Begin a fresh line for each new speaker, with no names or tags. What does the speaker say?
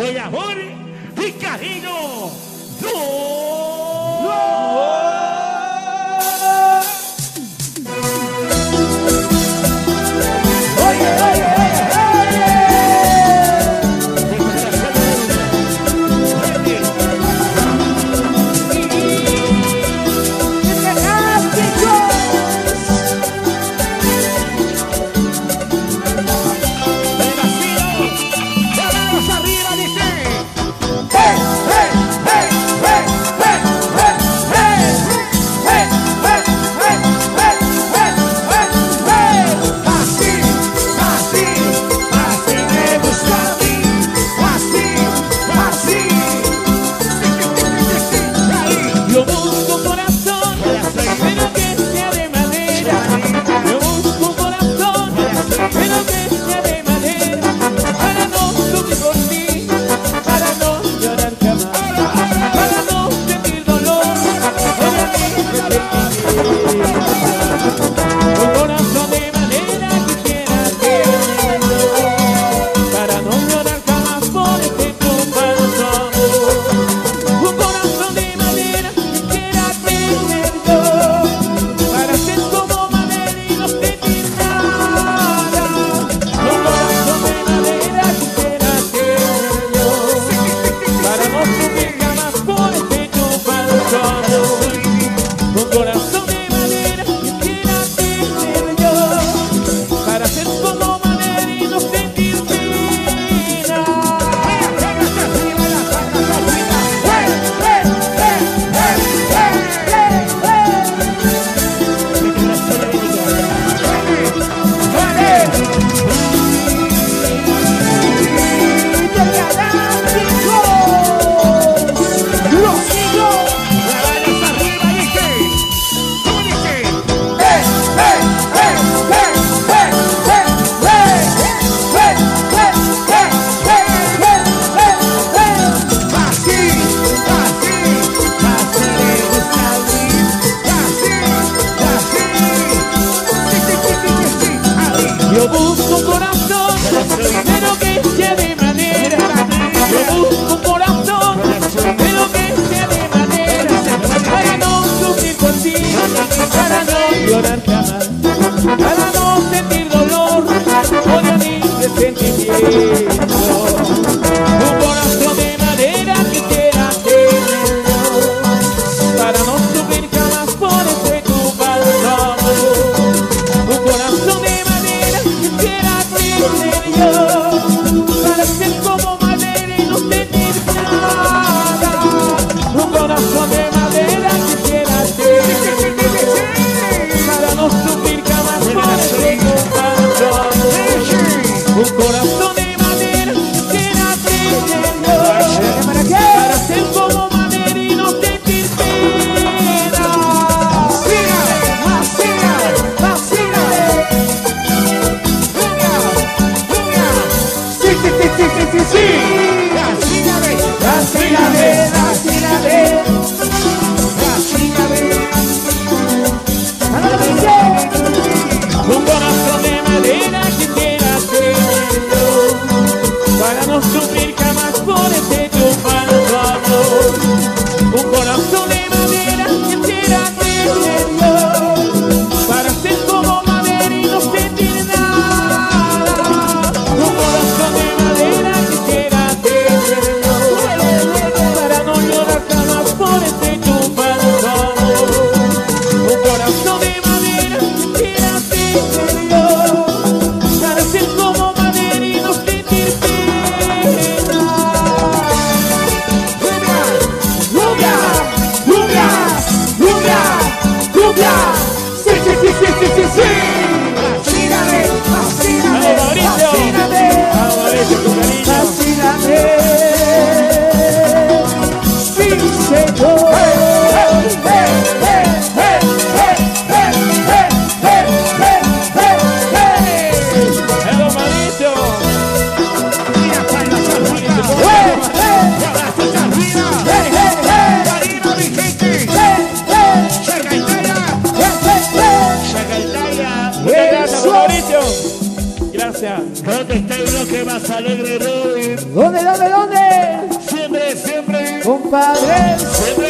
con amor y cariño. Oye,
para no llorar jamás. Gracias.
¿Dónde está el bloque más alegre de hoy?
¿Dónde, dónde, dónde?
Siempre, siempre.
Compadre. Siempre.